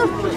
тоже